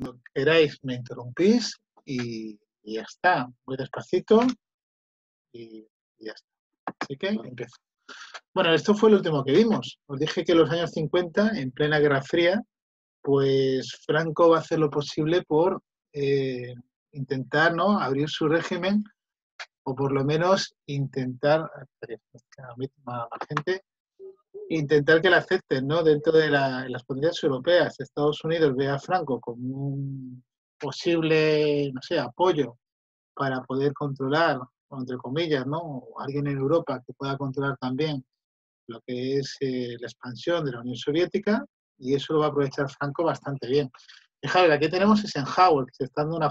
Cuando queráis me interrumpís y, ya está. Muy despacito y, ya está. Así que empiezo. Bueno, esto fue lo último que vimos. Os dije que en los años 50, en plena Guerra Fría, pues Franco va a hacer lo posible por eh, intentar ¿no? abrir su régimen o por lo menos intentar, gente, intentar que la acepten ¿no? dentro de las potencias europeas. Estados Unidos ve a Franco como un posible, no sé, apoyo para poder controlar, entre comillas, ¿no? alguien en Europa que pueda controlar también lo que es eh, la expansión de la Unión Soviética y eso lo va a aprovechar Franco bastante bien. Fijaros, aquí tenemos Eisenhower, que se está dando una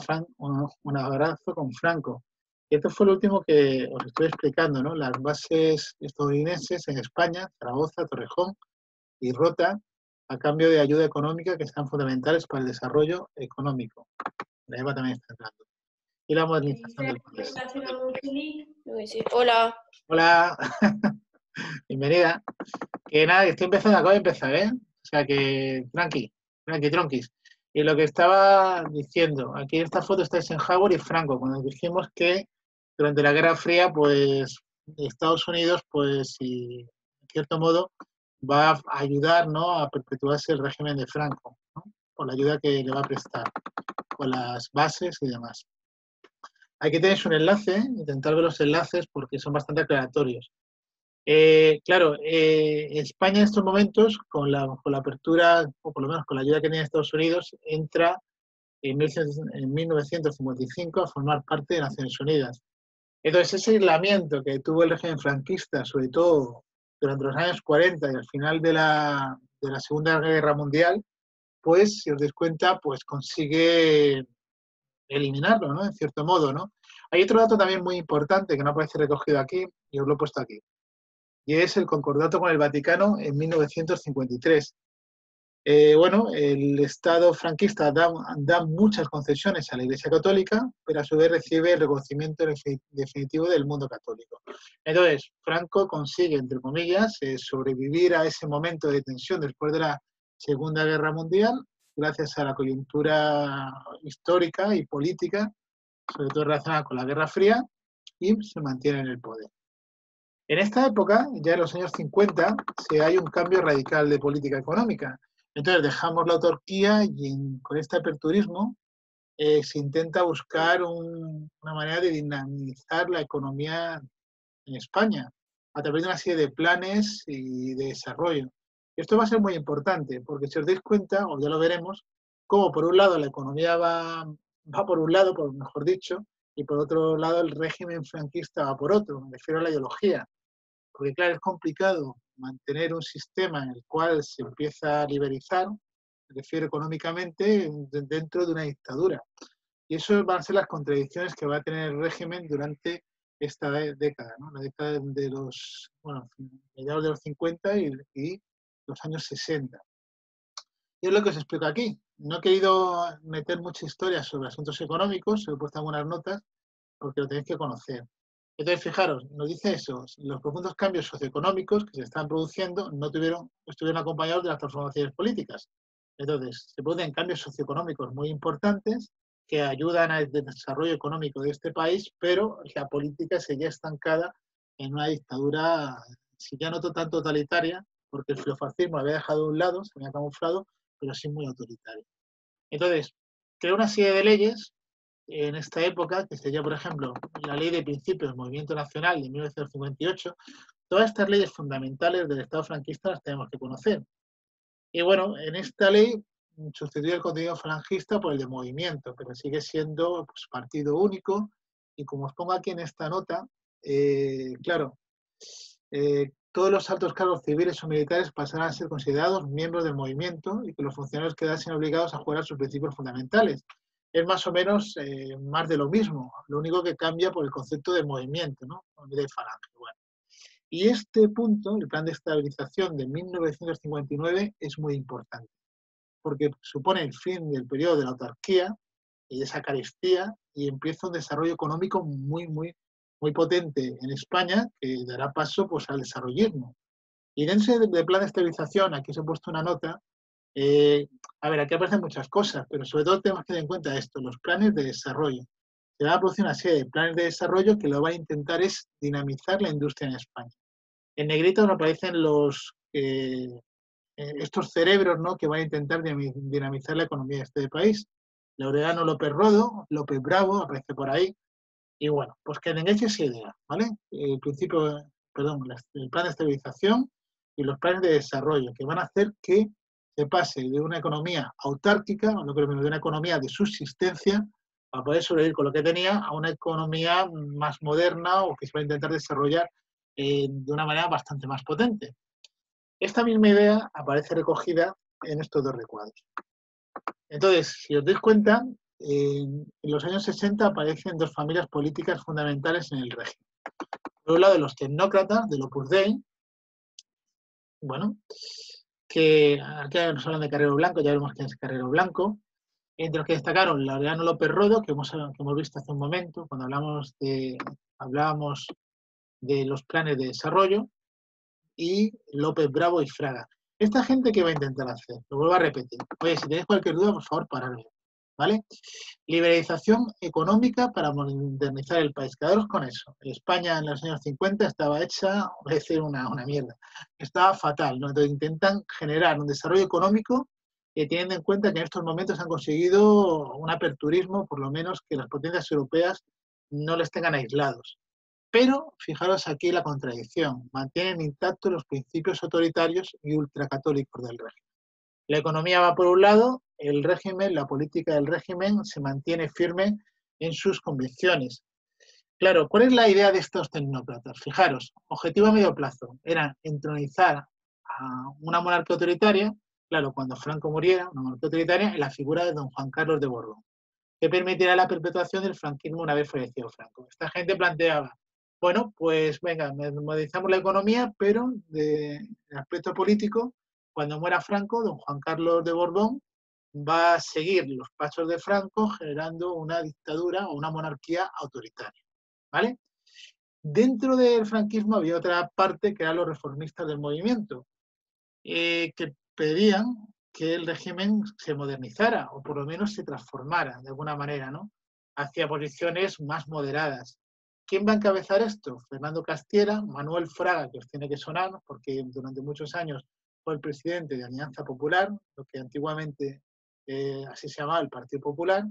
un, abrazo con Franco. Y esto fue lo último que os estoy explicando, ¿no? Las bases estadounidenses en España, Zaragoza, Torrejón y Rota, a cambio de ayuda económica que sean fundamentales para el desarrollo económico. La EVA también está entrando. Y la modernización del país. Hola. Hola. Bienvenida. Que nada, estoy empezando, acabo de empezar, ¿eh? O sea que, tranqui, tranqui, tronquis. Y lo que estaba diciendo, aquí en esta foto está Eisenhower y Franco, cuando dijimos que durante la Guerra Fría, pues Estados Unidos, pues, y, en cierto modo, va a ayudar ¿no? a perpetuarse el régimen de Franco, ¿no? por la ayuda que le va a prestar, con las bases y demás. Aquí tenéis un enlace, intentar ver los enlaces porque son bastante aclaratorios. Eh, claro, eh, España en estos momentos, con la, con la apertura, o por lo menos con la ayuda que tiene Estados Unidos, entra en, 1955 a formar parte de Naciones Unidas. Entonces, ese aislamiento que tuvo el régimen franquista, sobre todo durante los años 40 y al final de la, de la Segunda Guerra Mundial, pues, si os dais cuenta, pues consigue eliminarlo, ¿no? En cierto modo, ¿no? Hay otro dato también muy importante que no aparece recogido aquí y os lo he puesto aquí y es el concordato con el Vaticano en 1953. Eh, bueno, el Estado franquista da, muchas concesiones a la Iglesia Católica, pero a su vez recibe el reconocimiento definitivo del mundo católico. Entonces, Franco consigue, entre comillas, eh, sobrevivir a ese momento de tensión después de la Segunda Guerra Mundial, gracias a la coyuntura histórica y política, sobre todo relacionada con la Guerra Fría, y se mantiene en el poder. En esta época, ya en los años 50, se hay un cambio radical de política económica. Entonces dejamos la autarquía y con este aperturismo eh, se intenta buscar una manera de dinamizar la economía en España a través de una serie de planes y de desarrollo. Esto va a ser muy importante porque si os dais cuenta, o ya lo veremos, como por un lado la economía va, va por un lado, por mejor dicho, y por otro lado el régimen franquista va por otro, me refiero a la ideología porque claro, es complicado mantener un sistema en el cual se empieza a liberalizar, me refiero económicamente, dentro de una dictadura. Y eso van a ser las contradicciones que va a tener el régimen durante esta década, ¿no? la década de los, bueno, mediados de los 50 y, y, los años 60. Y es lo que os explico aquí. No he querido meter mucha historia sobre asuntos económicos, he puesto algunas notas porque lo tenéis que conocer. Entonces, fijaros, nos dice eso, los profundos cambios socioeconómicos que se están produciendo no tuvieron, estuvieron acompañados de las transformaciones políticas. Entonces, se producen cambios socioeconómicos muy importantes que ayudan al desarrollo económico de este país, pero la política seguía estancada en una dictadura, si ya no tan totalitaria, porque el filofascismo lo había dejado a un lado, se había camuflado, pero sí muy autoritario. Entonces, creó una serie de leyes en esta época, que sería, por ejemplo, la Ley de Principios del Movimiento Nacional de 1958, todas estas leyes fundamentales del Estado franquista las tenemos que conocer. Y bueno, en esta ley sustituye el contenido falangista por el de movimiento, pero sigue siendo pues, partido único. Y como os pongo aquí en esta nota, eh, claro, eh, todos los altos cargos civiles o militares pasarán a ser considerados miembros del movimiento y que los funcionarios quedasen obligados a jugar sus principios fundamentales es más o menos eh, más de lo mismo, lo único que cambia por el concepto de movimiento, ¿no? De falange. Bueno. Y este punto, el plan de estabilización de 1959, es muy importante, porque supone el fin del periodo de la autarquía y de esa carestía y empieza un desarrollo económico muy, muy, muy potente en España que dará paso pues, al desarrollismo. Y dentro del plan de estabilización, aquí se ha puesto una nota, Eh, a ver, aquí aparecen muchas cosas, pero sobre todo tenemos que tener en cuenta esto, los planes de desarrollo. Se va a producir una serie de planes de desarrollo que lo va a intentar es dinamizar la industria en España. En negrito nos aparecen los, eh, eh, estos cerebros ¿no? que van a intentar dinamizar la economía de este país. Laureano López Rodo, López Bravo, aparece por ahí. Y bueno, pues que tengáis esa idea, ¿vale? El principio, perdón, el plan de estabilización y los planes de desarrollo que van a hacer que se pase de una economía autárquica, o no creo menos de una economía de subsistencia, para poder sobrevivir con lo que tenía, a una economía más moderna o que se va a intentar desarrollar eh, de una manera bastante más potente. Esta misma idea aparece recogida en estos dos recuadros. Entonces, si os dais cuenta, en los años 60 aparecen dos familias políticas fundamentales en el régimen. Por un lado, los tecnócratas del Opus Dei, bueno, que aquí nos hablan de Carrero Blanco, ya vemos quién es Carrero Blanco, entre los que destacaron Laureano López Rodo, que hemos, que hemos visto hace un momento, cuando hablamos de, hablábamos de los planes de desarrollo, y López Bravo y Fraga. Esta gente, ¿qué va a intentar hacer? Lo vuelvo a repetir. Oye, si tenéis cualquier duda, por favor, paradme. ¿Vale? Liberalización económica para modernizar el país. Quedaros con eso. España en los años 50 estaba hecha, voy a decir una, una mierda, estaba fatal. ¿no? Entonces intentan generar un desarrollo económico que teniendo en cuenta que en estos momentos han conseguido un aperturismo, por lo menos que las potencias europeas no les tengan aislados. Pero fijaros aquí la contradicción, mantienen intactos los principios autoritarios y ultracatólicos del régimen. La economía va por un lado, el régimen, la política del régimen se mantiene firme en sus convicciones. Claro, ¿cuál es la idea de estos tecnócratas? Fijaros, objetivo a medio plazo era entronizar a una monarquía autoritaria, claro, cuando Franco muriera, una monarquía autoritaria, en la figura de don Juan Carlos de Borbón, que permitirá la perpetuación del franquismo una vez fallecido Franco. Esta gente planteaba bueno, pues venga, modernizamos la economía, pero de, aspecto político, cuando muera Franco, don Juan Carlos de Borbón va a seguir los pasos de Franco generando una dictadura o una monarquía autoritaria. ¿Vale? Dentro del franquismo había otra parte que eran los reformistas del movimiento, eh, que pedían que el régimen se modernizara o por lo menos se transformara de alguna manera, ¿no? Hacia posiciones más moderadas. ¿Quién va a encabezar esto? Fernando Castiera, Manuel Fraga, que os tiene que sonar, porque durante muchos años fue el presidente de Alianza Popular, lo que antiguamente eh, así se llamaba el Partido Popular,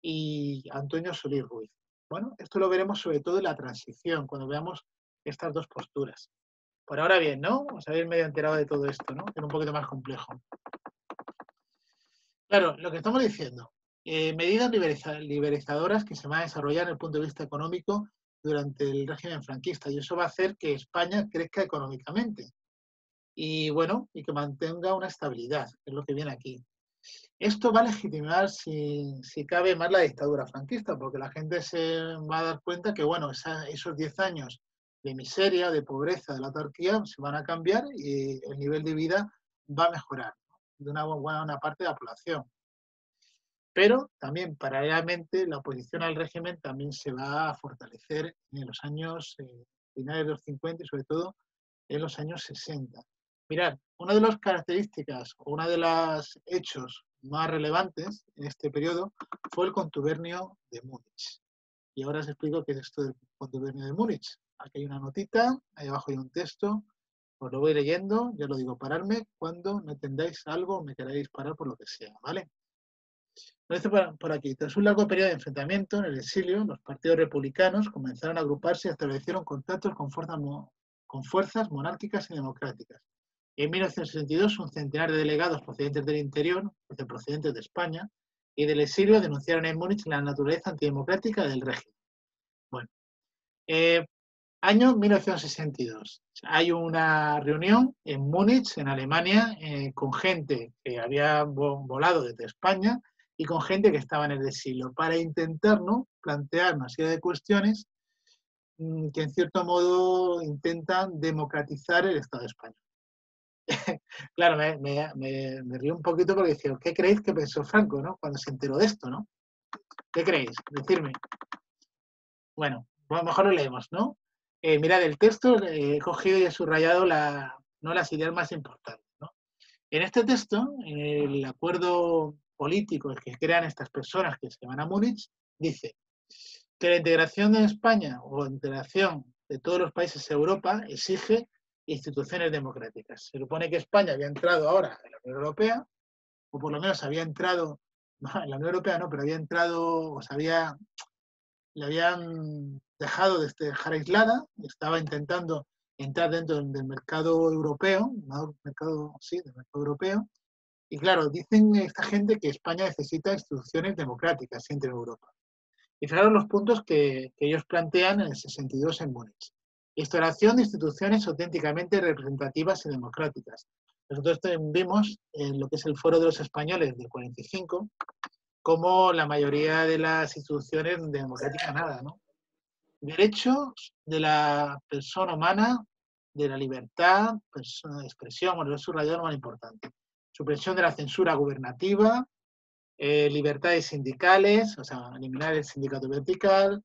y Antonio Solís Ruiz. Bueno, esto lo veremos sobre todo en la transición, cuando veamos estas dos posturas. Por ahora bien, ¿no? Os habéis medio enterado de todo esto, ¿no? Es un poquito más complejo. Claro, lo que estamos diciendo, eh, medidas liberalizadoras que se van a desarrollar desde el punto de vista económico durante el régimen franquista y eso va a hacer que España crezca económicamente y bueno, y que mantenga una estabilidad, que es lo que viene aquí. Esto va a legitimar, si, cabe, más la dictadura franquista, porque la gente se va a dar cuenta que, bueno, esos 10 años de miseria, de pobreza, de la autarquía, se van a cambiar y el nivel de vida va a mejorar de una buena parte de la población. Pero también, paralelamente, la oposición al régimen también se va a fortalecer en los años eh, finales de los 50 y sobre todo en los años 60. Mirad, una de las características una de los hechos más relevantes en este periodo fue el contubernio de Múnich. Y ahora os explico qué es esto del contubernio de Múnich. Aquí hay una notita, ahí abajo hay un texto, os lo voy leyendo, ya lo digo, pararme cuando no entendáis algo o me queráis parar por lo que sea, ¿vale? por aquí. Tras un largo periodo de enfrentamiento en el exilio, los partidos republicanos comenzaron a agruparse y establecieron contactos con, con fuerzas monárquicas y democráticas. En 1962, un centenar de delegados procedentes del interior, procedentes de España, y del exilio denunciaron en Múnich la naturaleza antidemocrática del régimen. Bueno, eh, año 1962. Hay una reunión en Múnich, en Alemania, eh, con gente que había volado desde España y con gente que estaba en el exilio, para intentar ¿no? plantear una serie de cuestiones mm, que en cierto modo intentan democratizar el Estado español. claro, me, me, río un poquito porque decía, ¿qué creéis que pensó Franco ¿no? cuando se enteró de esto? ¿no? ¿Qué creéis? Decirme. Bueno, a lo mejor lo leemos, ¿no? Eh, mirad, el texto he cogido y he subrayado la, ¿no? las ideas más importantes. En este texto, en el acuerdo político que crean estas personas que se van a Múnich, dice que la integración de España o integración de todos los países de Europa exige instituciones democráticas. Se supone que España había entrado ahora en la Unión Europea, o por lo menos había entrado, en la Unión Europea no, pero había entrado, o se había, le habían dejado de dejar aislada, estaba intentando entrar dentro del mercado europeo, mercado, sí, del mercado europeo, y claro, dicen esta gente que España necesita instituciones democráticas entre Europa. Y fijaros los puntos que, que ellos plantean en el 62 en Múnich. Instalación de instituciones auténticamente representativas y democráticas. Nosotros vimos en lo que es el Foro de los Españoles del 45, como la mayoría de las instituciones democráticas nada, ¿no? Derechos de la persona humana, de la libertad, persona de expresión, bueno, es subrayado más importante. Supresión de la censura gubernativa, eh, libertades sindicales, o sea, eliminar el sindicato vertical,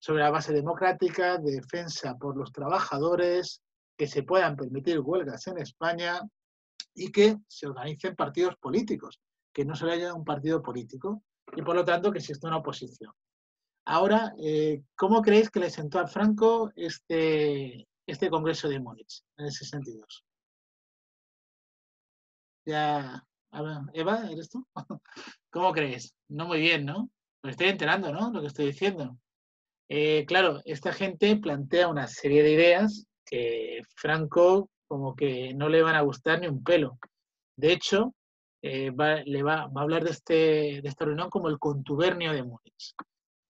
sobre la base democrática, defensa por los trabajadores, que se puedan permitir huelgas en España y que se organicen partidos políticos, que no se le haya un partido político y por lo tanto que exista una oposición. Ahora, eh, ¿cómo creéis que le sentó a Franco este, este Congreso de Múnich en el 62? Ya, Eva, ¿eres tú? ¿Cómo crees? No muy bien, ¿no? Me estoy enterando, ¿no? Lo que estoy diciendo. Eh, claro, esta gente plantea una serie de ideas que Franco como que no le van a gustar ni un pelo. De hecho, eh, va, le va, a hablar de, este, de esta reunión como el contubernio de Múnich,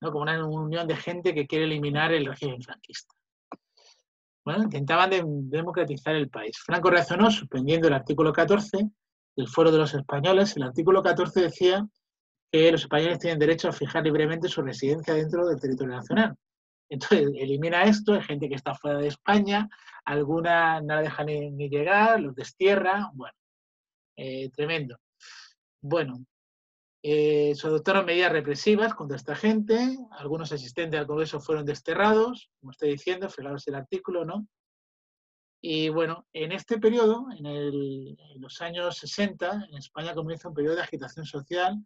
¿no? como una unión de gente que quiere eliminar el régimen franquista. Bueno, intentaban democratizar el país. Franco reaccionó suspendiendo el artículo 14 del Foro de los Españoles. El artículo 14 decía que los españoles tienen derecho a fijar libremente su residencia dentro del territorio nacional. Entonces, elimina esto, hay gente que está fuera de España, alguna no la deja ni, llegar, los destierra, bueno, eh, tremendo. Bueno, eh, se adoptaron medidas represivas contra esta gente, algunos asistentes al Congreso fueron desterrados, como estoy diciendo, fijaros el artículo, ¿no? Y bueno, en este periodo, en, en, los años 60, en España comienza un periodo de agitación social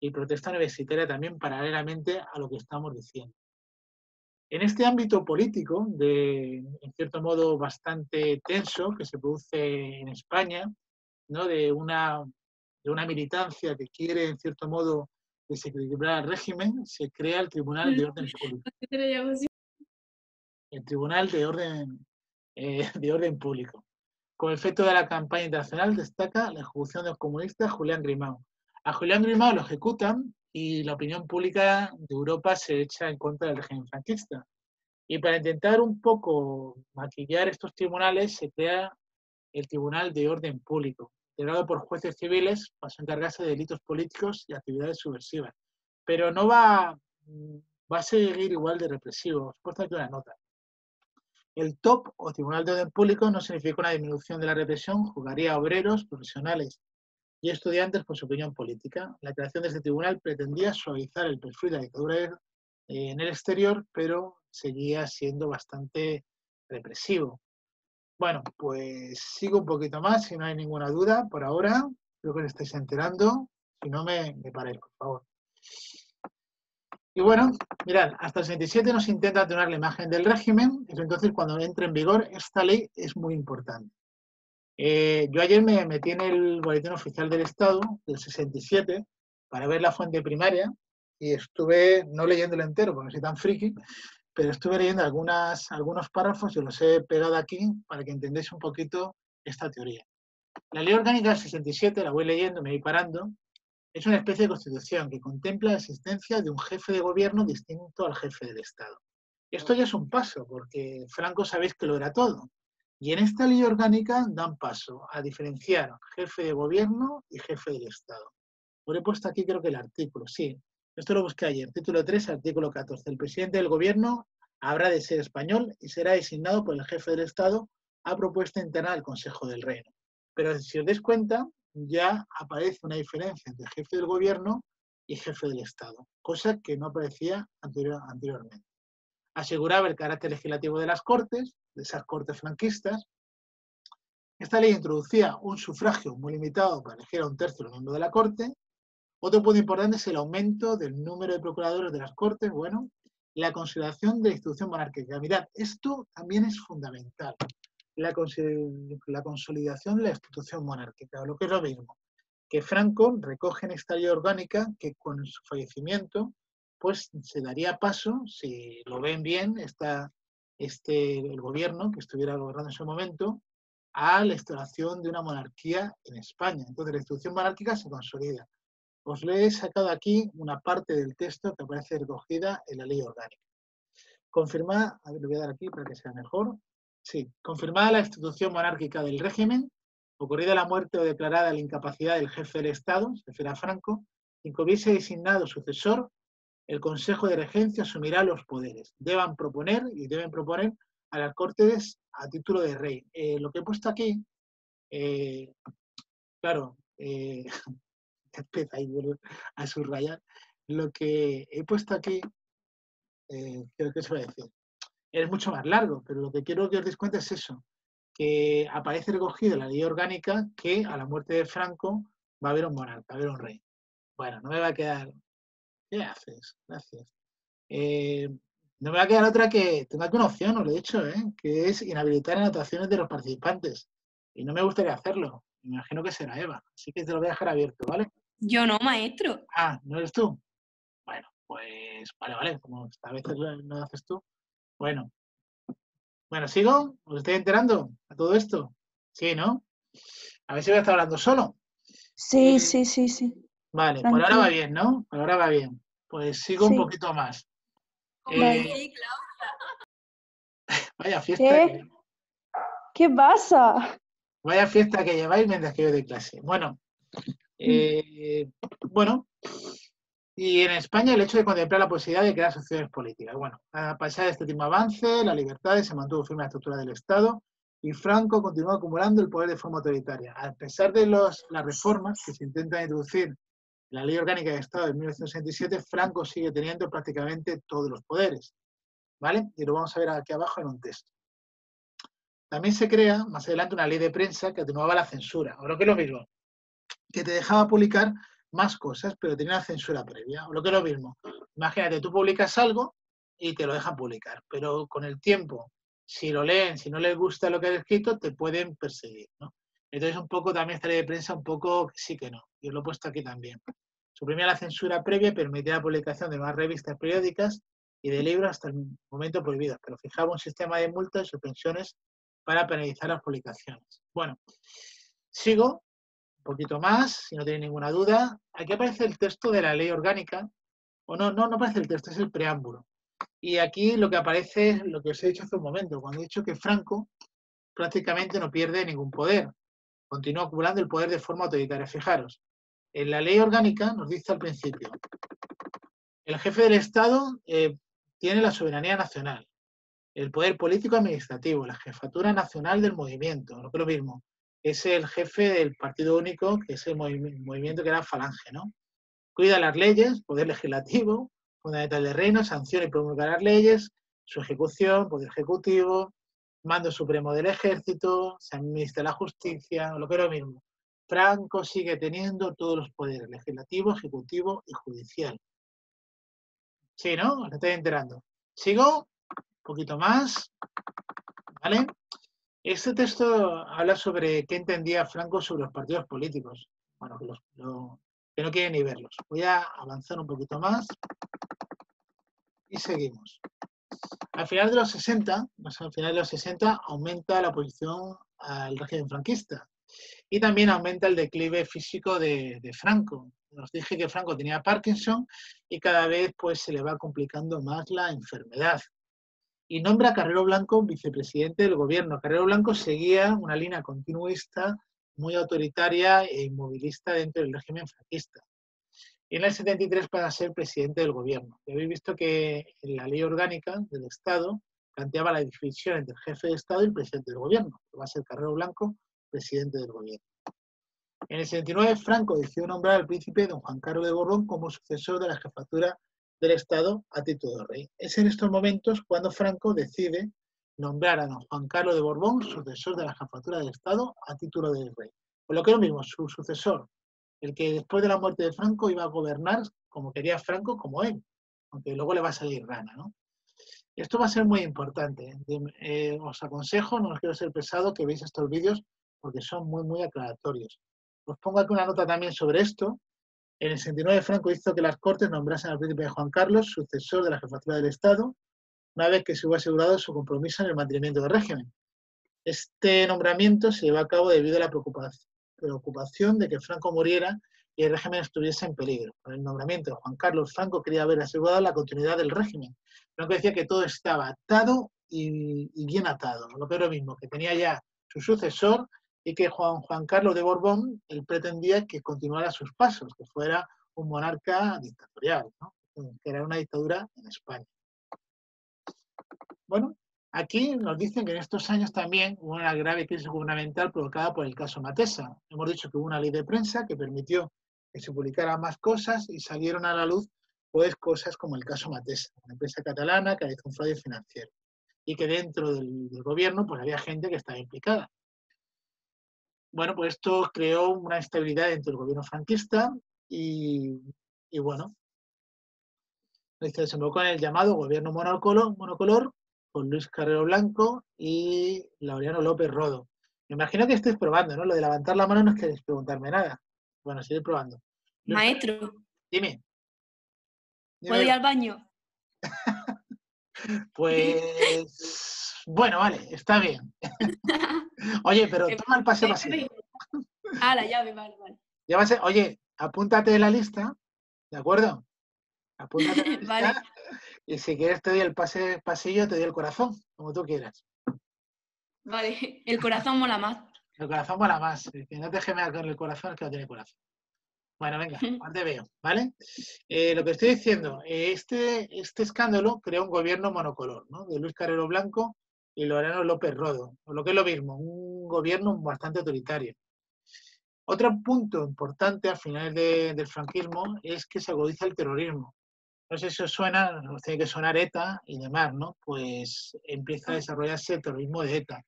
y protesta universitaria también paralelamente a lo que estamos diciendo. En este ámbito político, de, en cierto modo bastante tenso, que se produce en España, ¿no? de, una, de una militancia que quiere, en cierto modo, desequilibrar el régimen, se crea el Tribunal de Orden Público. El Tribunal de Orden, eh, de Orden Público. Con efecto de la campaña internacional destaca la ejecución del comunista Julián Grimao, a Julián Grimao lo ejecutan y la opinión pública de Europa se echa en contra del régimen franquista. Y para intentar un poco maquillar estos tribunales, se crea el Tribunal de Orden Público, integrado por jueces civiles, para encargarse de delitos políticos y actividades subversivas. Pero no va, va a seguir igual de represivo. Os puesto aquí una nota. El TOP o Tribunal de Orden Público no significa una disminución de la represión, jugaría obreros, profesionales y estudiantes por su opinión política. La creación de este tribunal pretendía suavizar el perfil de la dictadura en el exterior, pero seguía siendo bastante represivo. Bueno, pues sigo un poquito más, si no hay ninguna duda por ahora. Creo que os estáis enterando. Si no, me, me por favor. Y bueno, mirad, hasta el 67 nos intenta tener la imagen del régimen, entonces cuando entre en vigor esta ley es muy importante. Eh, yo ayer me metí en el Boletín Oficial del Estado del 67 para ver la fuente primaria y estuve, no leyéndolo entero porque soy tan friki, pero estuve leyendo algunos párrafos y los he pegado aquí para que entendáis un poquito esta teoría. La Ley Orgánica del 67, la voy leyendo, me voy parando, es una especie de constitución que contempla la existencia de un jefe de gobierno distinto al jefe del Estado. Esto ya es un paso, porque Franco sabéis que lo era todo. Y en esta ley orgánica dan paso a diferenciar jefe de gobierno y jefe del Estado. Por he puesto aquí creo que el artículo, sí. Esto lo busqué ayer, título 3, artículo 14. El presidente del gobierno habrá de ser español y será designado por el jefe del Estado a propuesta interna del Consejo del Reino. Pero si os dais cuenta, ya aparece una diferencia entre jefe del gobierno y jefe del Estado, cosa que no aparecía anteriormente aseguraba el carácter legislativo de las Cortes, de esas Cortes franquistas, Esta ley introducía un sufragio muy limitado para elegir a un tercio de miembros de la Corte. Otro punto importante es el aumento del número de procuradores de las Cortes, bueno, la consideración de la institución monárquica. Mirad, esto también es fundamental, la, la consolidación de la institución monárquica, lo que es lo mismo, que Franco recoge en esta ley orgánica que con su fallecimiento pues se daría paso, si lo ven bien, está este, el gobierno que estuviera gobernando en ese momento, a la instalación de una monarquía en España. Entonces la institución monárquica se consolida. Os le he sacado aquí una parte del texto que aparece recogida en la ley orgánica. Confirmada, a ver, le voy a dar aquí para que sea mejor. Sí, confirmada la institución monárquica del régimen, ocurrida la muerte o declarada la incapacidad del jefe del Estado, se refiere a Franco, que hubiese designado sucesor, el Consejo de Regencia asumirá los poderes. Deban proponer y deben proponer a las Cortes a título de rey. Eh, lo que he puesto aquí, eh, claro, eh, a subrayar, lo que he puesto aquí, creo que se va a decir, es mucho más largo, pero lo que quiero que os des cuenta es eso, que aparece recogido en la ley orgánica que a la muerte de Franco va a haber un monarca, va a haber un rey. Bueno, no me va a quedar ¿Qué haces? Gracias. Eh, no me va a quedar otra que tengo aquí una opción, os lo he dicho, ¿eh? que es inhabilitar anotaciones de los participantes. Y no me gustaría hacerlo. Me imagino que será Eva. Así que te lo voy a dejar abierto, ¿vale? Yo no, maestro. Ah, ¿no eres tú? Bueno, pues vale, vale. Como a veces no lo haces tú. Bueno. Bueno, ¿sigo? ¿Os estoy enterando a todo esto? Sí, ¿no? A ver si voy a estar hablando solo. Sí, eh, sí, sí, sí. Vale, por ahora va bien, ¿no? Por ahora va bien. Pues sigo un poquito más. Eh, vaya fiesta. ¿Qué? ¿Qué pasa? Vaya fiesta que lleváis mientras que yo de clase. Bueno, eh, bueno, y en España el hecho de contemplar la posibilidad de crear sociedades políticas. Bueno, a pesar de este último avance, la libertad se mantuvo firme en la estructura del Estado y Franco continuó acumulando el poder de forma autoritaria. A pesar de los, las reformas que se intentan introducir la Ley Orgánica de Estado de 1967, Franco sigue teniendo prácticamente todos los poderes. ¿Vale? Y lo vamos a ver aquí abajo en un texto. También se crea más adelante una ley de prensa que atenuaba la censura, o lo que es lo mismo, que te dejaba publicar más cosas, pero tenía una censura previa, o lo que es lo mismo. Imagínate, tú publicas algo y te lo dejan publicar, pero con el tiempo, si lo leen, si no les gusta lo que has escrito, te pueden perseguir. ¿no? Entonces, un poco también esta ley de prensa, un poco sí que no. Yo lo he puesto aquí también. Suprimía la censura previa y permitía la publicación de más revistas periódicas y de libros hasta el momento prohibidos, pero fijaba un sistema de multas y suspensiones para penalizar las publicaciones. Bueno, sigo un poquito más, si no tenéis ninguna duda. Aquí aparece el texto de la ley orgánica, o no, no, no aparece el texto, es el preámbulo. Y aquí lo que aparece es lo que os he dicho hace un momento, cuando he dicho que Franco prácticamente no pierde ningún poder continúa acumulando el poder de forma autoritaria. Fijaros, en la ley orgánica nos dice al principio, el jefe del Estado eh, tiene la soberanía nacional, el poder político administrativo, la jefatura nacional del movimiento, lo mismo, es el jefe del partido único, que es el movimiento que era Falange, ¿no? Cuida las leyes, poder legislativo, fundamental del reino, sanciona y promulga las leyes, su ejecución, poder ejecutivo, mando supremo del ejército, se administra la justicia, lo que es lo mismo. Franco sigue teniendo todos los poderes, legislativo, ejecutivo y judicial. Sí, ¿no? Os estoy enterando. Sigo, un poquito más. ¿Vale? Este texto habla sobre qué entendía Franco sobre los partidos políticos. Bueno, que no quieren ni verlos. Voy a avanzar un poquito más. Y seguimos. Al final de los 60, al final de los 60, aumenta la oposición al régimen franquista y también aumenta el declive físico de, Franco. Nos dije que Franco tenía Parkinson y cada vez pues, se le va complicando más la enfermedad. Y nombra a Carrero Blanco vicepresidente del gobierno. Carrero Blanco seguía una línea continuista muy autoritaria e inmovilista dentro del régimen franquista y en el 73 para ser presidente del gobierno. habéis visto que en la ley orgánica del Estado planteaba la división entre el jefe de Estado y presidente del gobierno, va a ser Carrero Blanco, presidente del gobierno. En el 79, Franco decidió nombrar al príncipe don Juan Carlos de Borbón como sucesor de la jefatura del Estado a título de rey. Es en estos momentos cuando Franco decide nombrar a don Juan Carlos de Borbón sucesor de la jefatura del Estado a título de rey. Por lo que es lo mismo, su sucesor, el que después de la muerte de Franco iba a gobernar como quería Franco, como él, aunque luego le va a salir rana, ¿no? Esto va a ser muy importante. Eh, os aconsejo, no os quiero ser pesado, que veáis estos vídeos porque son muy, muy aclaratorios. Os pongo aquí una nota también sobre esto. En el 69 Franco hizo que las Cortes nombrasen al príncipe Juan Carlos sucesor de la jefatura del Estado, una vez que se hubo asegurado su compromiso en el mantenimiento del régimen. Este nombramiento se llevó a cabo debido a la preocupación de que Franco muriera y el régimen estuviese en peligro. Con el nombramiento de Juan Carlos Franco quería haber asegurado la continuidad del régimen. Franco decía que todo estaba atado y, bien atado, lo lo mismo, que tenía ya su sucesor y que Juan, Juan Carlos de Borbón, él pretendía que continuara sus pasos, que fuera un monarca dictatorial, que era una dictadura en España. Bueno, aquí nos dicen que en estos años también hubo una grave crisis gubernamental provocada por el caso Matesa. Hemos dicho que hubo una ley de prensa que permitió que se publicaran más cosas y salieron a la luz pues cosas como el caso Matesa, una empresa catalana que hizo un fraude financiero y que dentro del, del, gobierno pues había gente que estaba implicada. Bueno, pues esto creó una estabilidad dentro del gobierno franquista y, y bueno, se desembocó en el llamado gobierno monocolor, monocolor con Luis Carrero Blanco y Laureano López Rodo. Me imagino que estéis probando, ¿no? Lo de levantar la mano no es queréis preguntarme nada. Bueno, seguir probando. Maestro. Dime. ¿Puedo ir al baño? pues bueno, vale, está bien. Oye, pero toma el pase vacío. Ah, la llave, vale, vale. Ya va a ser, oye, apúntate en la lista, ¿de acuerdo? Apúntate en la lista Vale. Y si quieres te doy el pase pasillo, te doy el corazón, como tú quieras. Vale, el corazón mola más. El corazón mola más. El que no te gemeas con el corazón es que no tiene corazón. Bueno, venga, ahora te veo, ¿vale? Eh, lo que estoy diciendo, eh, este, este escándalo creó un gobierno monocolor, ¿no? De Luis Carrero Blanco y Loreno López Rodo, o lo que es lo mismo, un gobierno bastante autoritario. Otro punto importante al final de- del franquismo es que se agudiza el terrorismo. No sé si os suena, os tiene que sonar ETA y demás, ¿no? Pues empieza a desarrollarse el terrorismo de ETA.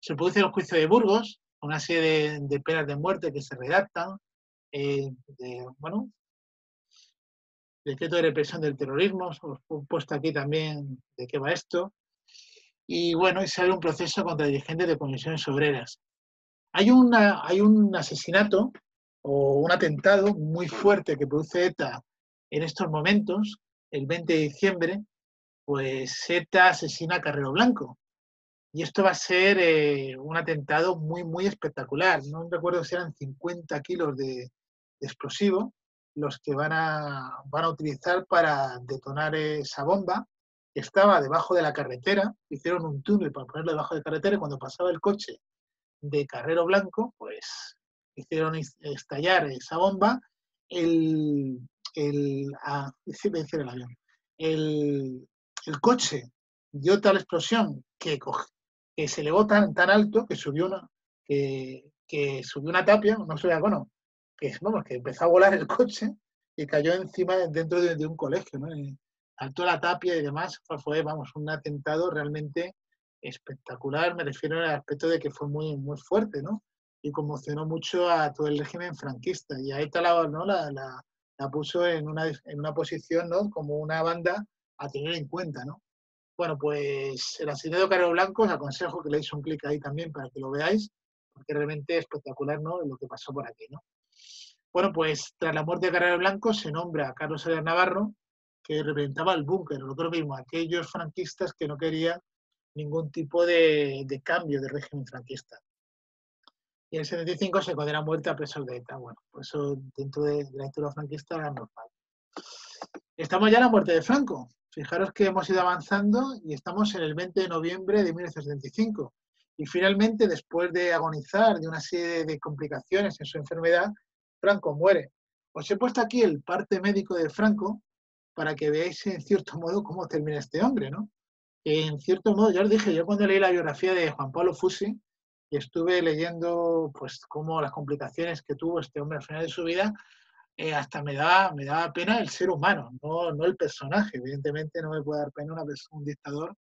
Se produce el juicio de Burgos, una serie de, de penas de muerte que se redactan, eh, de, bueno, decreto de represión del terrorismo, os he puesto aquí también de qué va esto, y bueno, y se abre un proceso contra dirigentes de comisiones obreras. Hay, una, hay un asesinato o un atentado muy fuerte que produce ETA en estos momentos, el 20 de diciembre, pues ETA asesina a Carrero Blanco. Y esto va a ser eh, un atentado muy, muy espectacular. No recuerdo si eran 50 kilos de, explosivo los que van a, van a utilizar para detonar esa bomba que estaba debajo de la carretera. Hicieron un túnel para ponerlo debajo de la carretera y cuando pasaba el coche de Carrero Blanco, pues hicieron estallar esa bomba. El, ah, decir el avión. El, el coche dio tal explosión que, que se elevó tan, tan alto que subió una, que, que subió una tapia, no subió bueno, que, vamos, que empezó a volar el coche y cayó encima dentro de, un colegio, ¿no? La tapia y demás, fue, vamos, un atentado realmente espectacular, me refiero al aspecto de que fue muy, muy fuerte, ¿no? Y conmocionó mucho a todo el régimen franquista. Y ahí la, ¿no? la, la puso en una, en una posición, ¿no? Como una banda a tener en cuenta, ¿no? Bueno, pues el asesinato de Carrero Blanco, os aconsejo que le deis un clic ahí también para que lo veáis, porque realmente es espectacular, ¿no? Lo que pasó por aquí, ¿no? Bueno, pues tras la muerte de Carrero Blanco se nombra a Carlos Arias Navarro, que representaba el búnker, lo lo mismo, aquellos franquistas que no querían ningún tipo de, de cambio de régimen franquista. Y el 75 se condena a muerte a presos de ETA. Bueno, pues eso dentro de, de la historia franquista era normal. Estamos ya en la muerte de Franco. Fijaros que hemos ido avanzando y estamos en el 20 de noviembre de 1975. Y finalmente, después de agonizar de una serie de complicaciones en su enfermedad, Franco muere. Os he puesto aquí el parte médico de Franco para que veáis en cierto modo cómo termina este hombre, ¿no? En cierto modo, ya os dije, yo cuando leí la biografía de Juan Pablo Fusi y estuve leyendo pues cómo las complicaciones que tuvo este hombre al final de su vida, eh, hasta me daba, me daba pena el ser humano, no, no el personaje. Evidentemente no me puede dar pena una persona, un dictador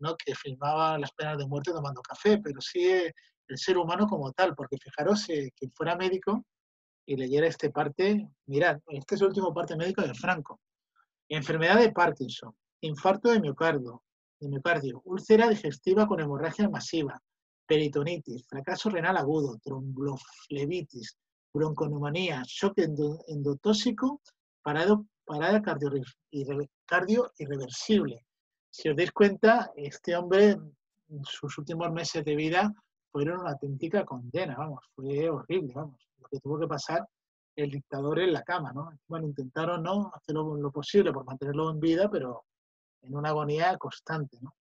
¿no? que filmaba las penas de muerte tomando café, pero sí eh, el ser humano como tal, porque fijaros, eh, que fuera médico y leyera este parte, mirad, este es el último parte médico de Franco. Enfermedad de Parkinson, infarto de miocardio, de miocardio, úlcera digestiva con hemorragia masiva, peritonitis, fracaso renal agudo, tromboflebitis, bronconeumonía, shock endotóxico, parado, parada cardio, irreversible. Si os dais cuenta, este hombre, sus últimos meses de vida fueron una auténtica condena, vamos, fue horrible, vamos, lo que tuvo que pasar el dictador en la cama, ¿no? Bueno, intentaron no hacer lo, posible por mantenerlo en vida, pero en una agonía constante, ¿no?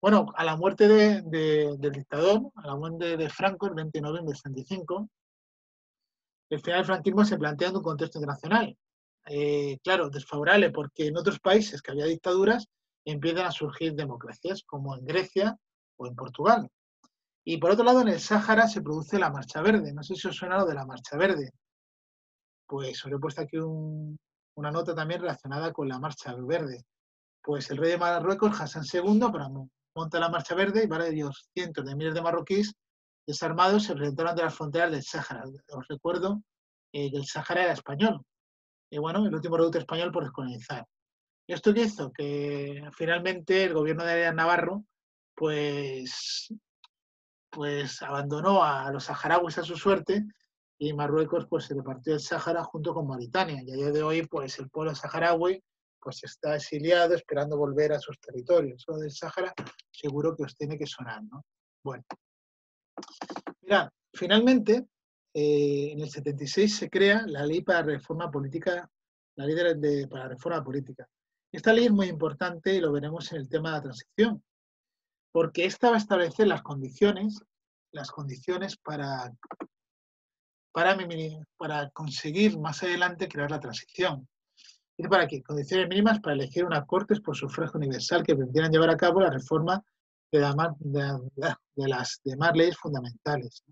Bueno, a la muerte del dictador, a la muerte de Franco, el 20 de noviembre del 65, el final del franquismo se plantea en un contexto internacional. Eh, claro, desfavorable, porque en otros países que había dictaduras empiezan a surgir democracias, como en Grecia o en Portugal. Y por otro lado, en el Sáhara se produce la Marcha Verde. No sé si os suena lo de la Marcha Verde. Pues os he puesto aquí una nota también relacionada con la Marcha Verde. Pues el rey de Marruecos, Hassan II, monta la Marcha Verde y varios cientos de miles de marroquíes desarmados se presentaron de las fronteras del Sáhara. Os recuerdo eh, que el Sáhara era español. Y bueno, el último reducto español por descolonizar. ¿Esto qué hizo? Que finalmente el gobierno de Navarro pues, pues abandonó a los saharauis a su suerte y Marruecos pues se repartió el Sáhara junto con Mauritania. Y a día de hoy pues el pueblo saharaui pues está exiliado esperando volver a sus territorios. Eso del Sáhara seguro que os tiene que sonar, ¿no? Bueno. Mirad, finalmente eh, en el 76 se crea la ley para reforma política, la ley de, para reforma política. Esta ley es muy importante y lo veremos en el tema de la transición, porque esta va a establecer las condiciones, las condiciones para, para conseguir más adelante crear la transición. ¿Y para qué? Condiciones mínimas para elegir una Cortes por sufragio universal que permitieran llevar a cabo la reforma de, de, las demás leyes fundamentales.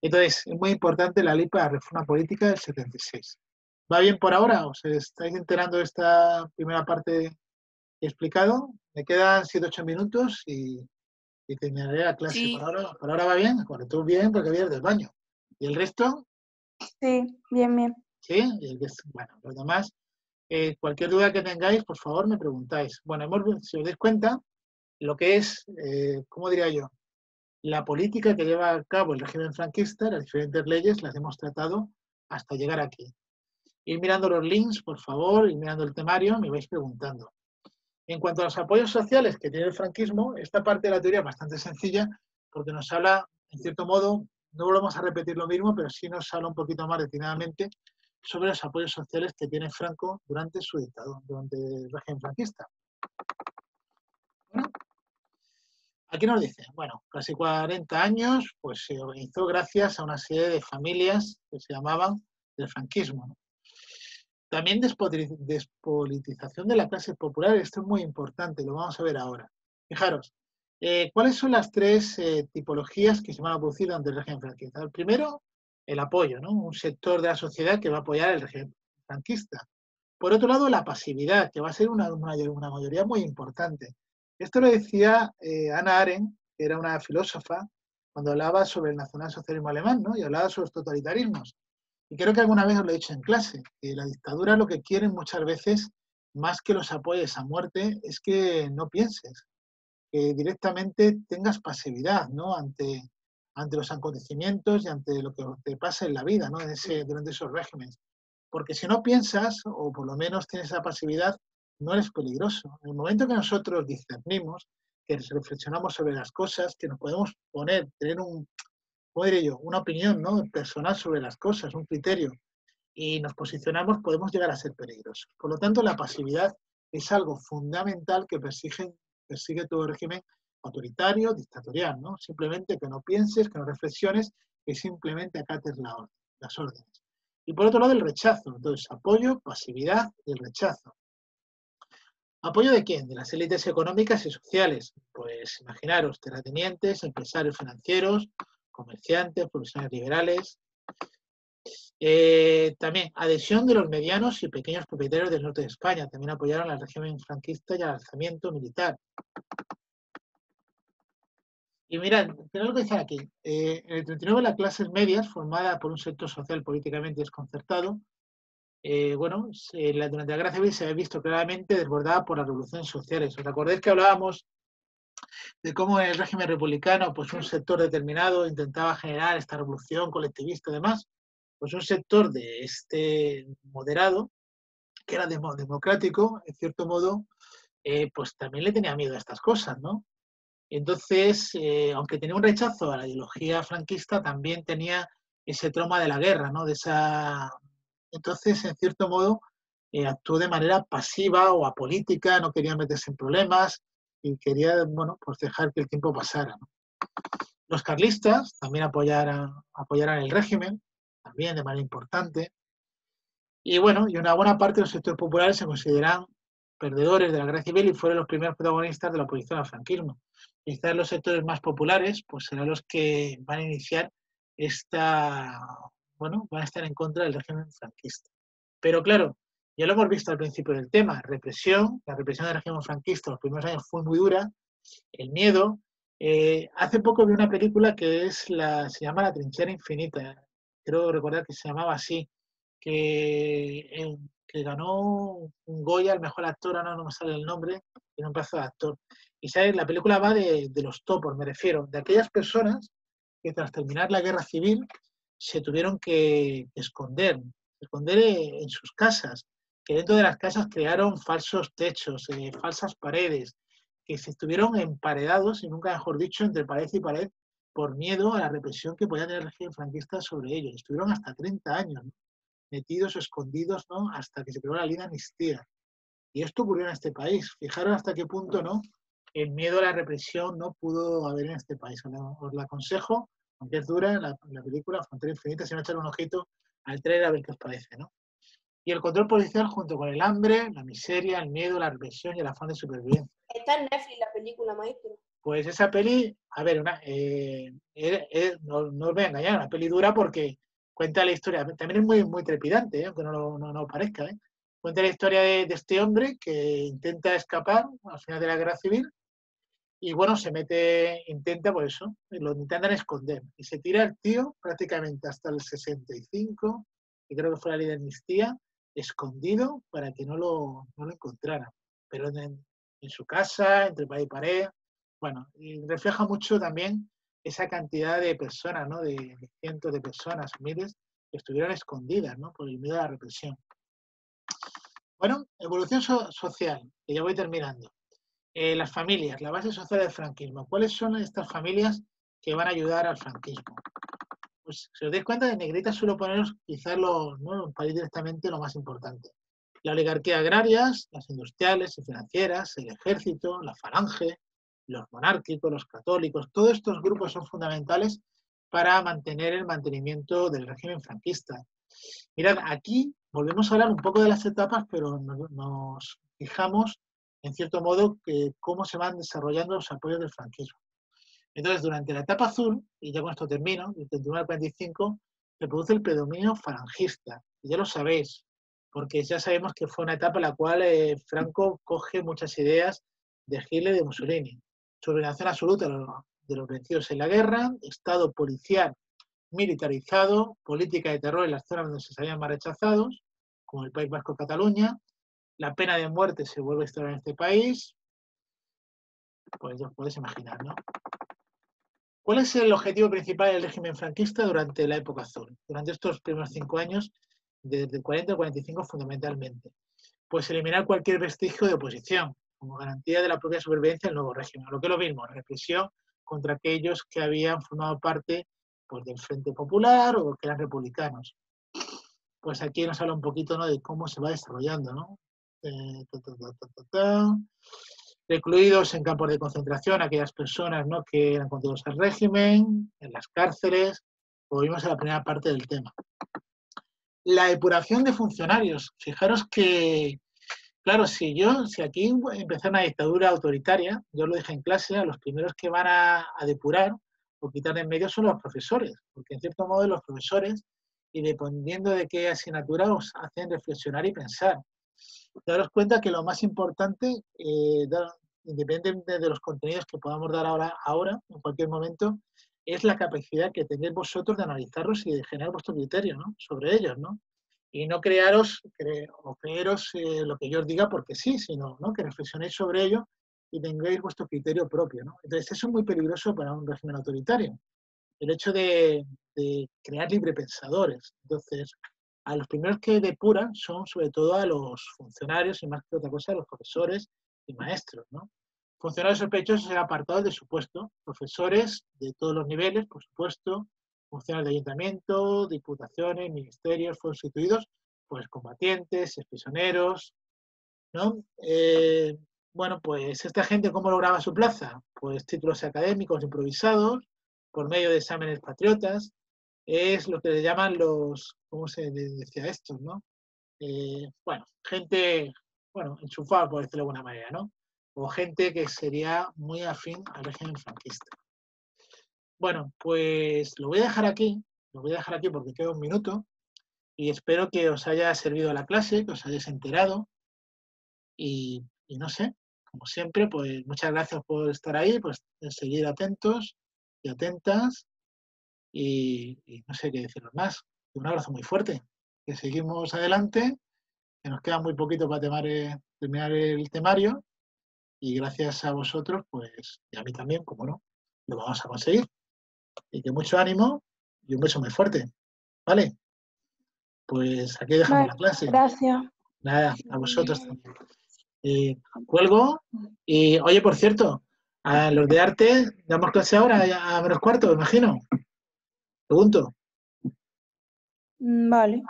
Entonces, es muy importante la ley para la reforma política del 76. ¿Va bien por ahora? ¿Os estáis enterando de esta primera parte que he explicado? Me quedan 7-8 minutos y, terminaré la clase. ¿Por, ahora, ¿Por, ahora, va bien? Bueno, tú bien porque vienes del baño. ¿Y el resto? Sí, bien, bien. Sí, bueno, los demás, eh, cualquier duda que tengáis, por favor, me preguntáis. Bueno, hemos, si os dais cuenta, lo que es, eh, ¿cómo diría yo? La política que lleva a cabo el régimen franquista, las diferentes leyes, las hemos tratado hasta llegar aquí ir mirando los links, por favor, y mirando el temario, me vais preguntando. En cuanto a los apoyos sociales que tiene el franquismo, esta parte de la teoría es bastante sencilla porque nos habla, en cierto modo, no volvemos a repetir lo mismo, pero sí nos habla un poquito más detenidamente sobre los apoyos sociales que tiene Franco durante su dictadura, durante el régimen franquista. Aquí nos dice, bueno, casi 40 años, pues se organizó gracias a una serie de familias que se llamaban del franquismo. También despolitización de la clase popular, esto es muy importante, lo vamos a ver ahora. Fijaros, eh, ¿cuáles son las tres eh, tipologías que se van a producir ante el régimen franquista? El primero, el apoyo, ¿no? Un sector de la sociedad que va a apoyar el régimen franquista. Por otro lado, la pasividad, que va a ser una, una, mayoría muy importante. Esto lo decía eh, Ana Arendt, que era una filósofa, cuando hablaba sobre el nacionalsocialismo alemán, ¿no? Y hablaba sobre los totalitarismos. Y creo que alguna vez os lo he dicho en clase, que la dictadura lo que quieren muchas veces, más que los apoyes a muerte, es que no pienses, que directamente tengas pasividad ¿no? ante, ante los acontecimientos y ante lo que te pasa en la vida ¿no? ese, durante esos regímenes. Porque si no piensas, o por lo menos tienes esa pasividad, no eres peligroso. En el momento que nosotros discernimos, que reflexionamos sobre las cosas, que nos podemos poner, tener un, ¿cómo yo? Una opinión ¿no? personal sobre las cosas, un criterio, y nos posicionamos, podemos llegar a ser peligrosos. Por lo tanto, la pasividad es algo fundamental que persigue, persigue todo régimen autoritario, dictatorial, ¿no? Simplemente que no pienses, que no reflexiones, que simplemente acates la las órdenes. Y por otro lado, el rechazo. Entonces, apoyo, pasividad y el rechazo. ¿Apoyo de quién? De las élites económicas y sociales. Pues imaginaros, terratenientes, empresarios financieros, comerciantes, profesionales liberales. Eh, también adhesión de los medianos y pequeños propietarios del norte de España. También apoyaron al régimen franquista y al alzamiento militar. Y mirad, tenemos que decir aquí. Eh, en el 39 las clases medias, formada por un sector social políticamente desconcertado, eh, bueno, la, durante la Guerra Civil se ha visto claramente desbordada por las revoluciones sociales. ¿Os acordáis que hablábamos de cómo en el régimen republicano, pues un sector determinado intentaba generar esta revolución colectivista y demás? Pues un sector de este moderado, que era democrático, en cierto modo, eh, pues también le tenía miedo a estas cosas, ¿no? Entonces, eh, aunque tenía un rechazo a la ideología franquista, también tenía ese trauma de la guerra, ¿no? De esa... Entonces, en cierto modo, eh, actuó de manera pasiva o apolítica, no quería meterse en problemas y quería, bueno, pues dejar que el tiempo pasara. Los carlistas también apoyaran, apoyaran el régimen, también de manera importante. Y bueno, y una buena parte de los sectores populares se consideran perdedores de la guerra civil y fueron los primeros protagonistas de la oposición al franquismo. Quizás los sectores más populares pues serán los que van a iniciar esta, bueno, van a estar en contra del régimen franquista. Pero claro, ya lo hemos visto al principio del tema, represión, la represión del régimen franquista los primeros años fue muy dura, el miedo. Eh, hace poco vi una película que es la, se llama La trinchera infinita, creo recordar que se llamaba así, que que ganó un Goya, el mejor actor, ahora no me sale el nombre, tiene un pedazo de actor. Y ¿sabes? la película va de, los topos, me refiero, de aquellas personas que tras terminar la guerra civil se tuvieron que esconder, esconder en sus casas, que dentro de las casas crearon falsos techos, eh, falsas paredes, que se estuvieron emparedados, y nunca mejor dicho, entre pared y pared, por miedo a la represión que podía tener el régimen franquista sobre ellos. Estuvieron hasta 30 años. Metidos escondidos, ¿no? Hasta que se creó la línea amnistía. Y esto ocurrió en este país. Fijaros hasta qué punto, ¿no? El miedo a la represión no pudo haber en este país. Os la aconsejo, aunque es dura, la, la película Frontera Infinita, si no echar un ojito al trailer a ver qué os parece, ¿no? Y el control policial junto con el hambre, la miseria, el miedo, la represión y el afán de supervivencia. Está en Netflix la película, maestro. Pues esa peli, a ver, una, eh, no, no os voy a engañar, una peli dura porque cuenta la historia, también es muy, muy trepidante, ¿eh? aunque no, no, no parezca, ¿eh? cuenta la historia de, este hombre que intenta escapar al final de la guerra civil y bueno, se mete, intenta por eso, lo intentan esconder y se tira el tío prácticamente hasta el 65, que creo que fue la ley de amnistía, escondido para que no lo, no lo encontraran, pero en, en su casa, entre pared y pared, bueno, y refleja mucho también esa cantidad de personas, ¿no? de, cientos de personas, miles, que estuvieron escondidas ¿no? por el miedo a la represión. Bueno, evolución social, que ya voy terminando. Eh, las familias, la base social del franquismo. ¿Cuáles son estas familias que van a ayudar al franquismo? Pues si os dais cuenta, de negrita suelo poneros quizás lo, ¿no? directamente lo más importante. La oligarquía agrarias, las industriales y financieras, el ejército, la falange, los monárquicos, los católicos, todos estos grupos son fundamentales para mantener el mantenimiento del régimen franquista. Mirad, aquí volvemos a hablar un poco de las etapas, pero nos, fijamos, en cierto modo, que cómo se van desarrollando los apoyos del franquismo. Entonces, durante la etapa azul, y ya con esto termino, del 39 al 45, se produce el predominio falangista. ya lo sabéis, porque ya sabemos que fue una etapa en la cual eh, Franco coge muchas ideas de Hitler y de Mussolini subordinación absoluta de los vencidos en la guerra, Estado policial militarizado, política de terror en las zonas donde se sabían más rechazados, como el País Vasco Cataluña, la pena de muerte se vuelve a instalar en este país, pues ya os podéis imaginar, ¿no? ¿Cuál es el objetivo principal del régimen franquista durante la época azul? Durante estos primeros cinco años, desde el 40 al 45 fundamentalmente. Pues eliminar cualquier vestigio de oposición, como garantía de la propia supervivencia del nuevo régimen. Lo que es lo mismo, represión contra aquellos que habían formado parte pues, del Frente Popular o que eran republicanos. Pues aquí nos habla un poquito ¿no? de cómo se va desarrollando. ¿no? Eh, Recluidos en campos de concentración, aquellas personas ¿no? que eran contrarios al régimen, en las cárceles, como vimos en la primera parte del tema. La depuración de funcionarios. Fijaros que Claro, si yo, si aquí empezó una dictadura autoritaria, yo lo dije en clase, a los primeros que van a, depurar o quitar en medio son los profesores, porque en cierto modo los profesores, y dependiendo de qué asignatura, os hacen reflexionar y pensar. Daros cuenta que lo más importante, eh, independientemente de los contenidos que podamos dar ahora, ahora, en cualquier momento, es la capacidad que tenéis vosotros de analizarlos y de generar vuestro criterio ¿no? sobre ellos, ¿no? Y no crearos o creeros eh, lo que yo os diga porque sí, sino ¿no? que reflexionéis sobre ello y tengáis vuestro criterio propio, ¿no? Entonces, eso es muy peligroso para un régimen autoritario. El hecho de, crear librepensadores. Entonces, a los primeros que depuran son sobre todo a los funcionarios y más que otra cosa a los profesores y maestros, ¿no? Funcionarios sospechosos ser apartados de su puesto, profesores de todos los niveles, por supuesto, funcionarios de ayuntamiento, diputaciones, ministerios, fueron sustituidos, pues combatientes, prisioneros, ¿no? Eh, bueno, pues esta gente, ¿cómo lograba su plaza? Pues títulos académicos improvisados, por medio de exámenes patriotas, es lo que le llaman los, ¿cómo se decía esto, no? Eh, bueno, gente, bueno, enchufada, por decirlo de alguna manera, ¿no? o gente que sería muy afín al régimen franquista. Bueno, pues lo voy a dejar aquí, lo voy a dejar aquí porque queda un minuto y espero que os haya servido la clase, que os hayáis enterado y, no sé, como siempre, pues muchas gracias por estar ahí, pues seguir atentos y atentas y, no sé qué deciros más. Un abrazo muy fuerte, que seguimos adelante, que nos queda muy poquito para terminar el temario y gracias a vosotros, pues, y a mí también, como no, lo vamos a conseguir. Y que mucho ánimo y un beso muy fuerte. ¿Vale? Pues aquí dejamos la clase. Gracias. Nada, a vosotros también. Eh, cuelgo. Y oye, por cierto, a los de arte, damos clase ahora a menos cuarto, imagino. Pregunto. Mm, vale.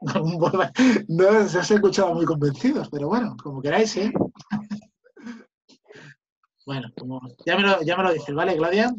no se os he escuchado muy convencidos, pero bueno, como queráis, ¿eh? Bueno, como ya me lo, ya me lo dices, ¿vale, Claudia?